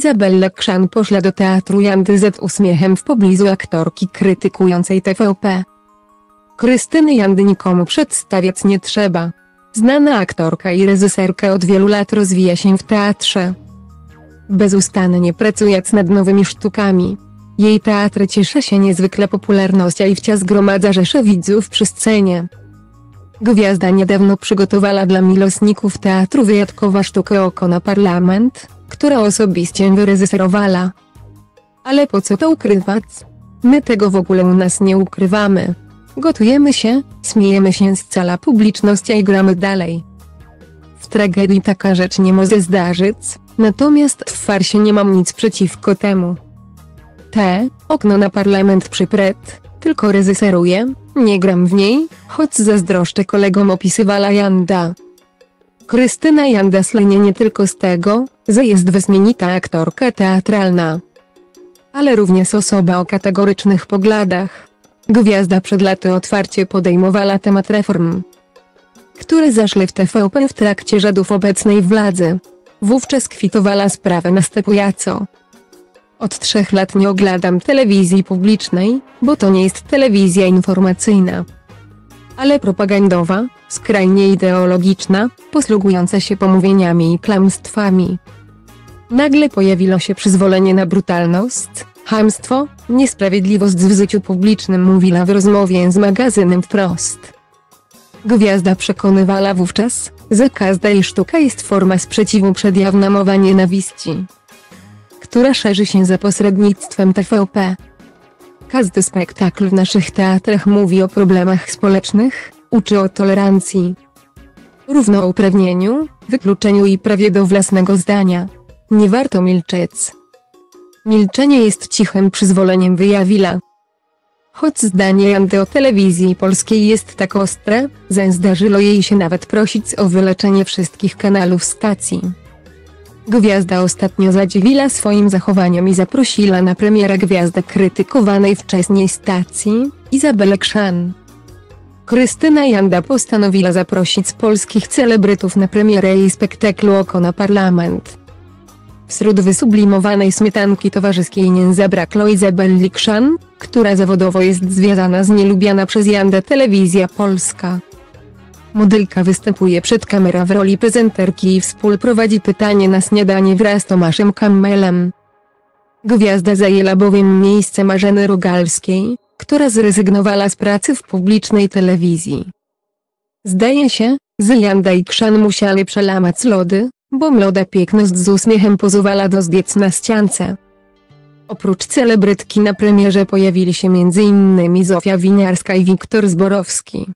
Izabella Krzan poszła do teatru Jandy z uśmiechem w pobliżu aktorki krytykującej TVP. Krystyny Jandy nikomu przedstawiać nie trzeba. Znana aktorka i reżyserka od wielu lat rozwija się w teatrze. Bezustannie pracując nad nowymi sztukami. Jej teatr cieszy się niezwykle popularnością i wciąż zgromadza rzesze widzów przy scenie. Gwiazda niedawno przygotowała dla miłośników teatru wyjątkowa sztukę Oko na parlament, która osobiście wyreżyserowała. Ale po co to ukrywać? My tego w ogóle u nas nie ukrywamy. Gotujemy się, śmiejemy się z cała publiczność i gramy dalej. W tragedii taka rzecz nie może zdarzyć, natomiast w farsie nie mam nic przeciwko temu. Te, okno na parlament przypret, tylko reżyseruję, nie gram w niej, choć zazdroszczę kolegom opisywała Janda. Krystyna Janda słynie nie tylko z tego, że jest wyśmienita aktorka teatralna, ale również osoba o kategorycznych poglądach. Gwiazda przed laty otwarcie podejmowała temat reform, które zaszły w TVP w trakcie żadów obecnej władzy. Wówczas kwitowała sprawę następująco. Od trzech lat nie oglądam telewizji publicznej, bo to nie jest telewizja informacyjna, ale propagandowa, skrajnie ideologiczna, posługująca się pomówieniami i kłamstwami. Nagle pojawiło się przyzwolenie na brutalność, hamstwo, niesprawiedliwość w życiu publicznym mówiła w rozmowie z magazynem Wprost. Gwiazda przekonywała wówczas, że każda jej sztuka jest forma sprzeciwu przed jawna mowa nienawiści, która szerzy się za pośrednictwem TVP. Każdy spektakl w naszych teatrach mówi o problemach społecznych, uczy o tolerancji, równouprawnieniu, wykluczeniu i prawie do własnego zdania. Nie warto milczeć. Milczenie jest cichym przyzwoleniem wyjawiła. Choć zdanie Jandy o telewizji polskiej jest tak ostre, że zdarzyło jej się nawet prosić o wyleczenie wszystkich kanałów stacji. Gwiazda ostatnio zadziwiła swoim zachowaniem i zaprosiła na premierę gwiazdę krytykowanej wcześniej stacji, Izabelę Krzan. Krystyna Janda postanowiła zaprosić polskich celebrytów na premierę jej spektaklu Oko na parlament. Wśród wysublimowanej śmietanki towarzyskiej nie zabrakło Izabelli Krzan, która zawodowo jest związana z nielubiana przez Jandę Telewizja Polska. Modelka występuje przed kamerą w roli prezenterki i współprowadzi pytanie na śniadanie wraz z Tomaszem Kammelem. Gwiazda zajęła bowiem miejsce Marzeny Rogalskiej, która zrezygnowała z pracy w publicznej telewizji. Zdaje się, że Janda i Krzan musieli przelamać lody, bo młoda piękność z uśmiechem pozwala do zbiec na ściance. Oprócz celebrytki na premierze pojawili się m.in. Zofia Winiarska i Wiktor Zborowski.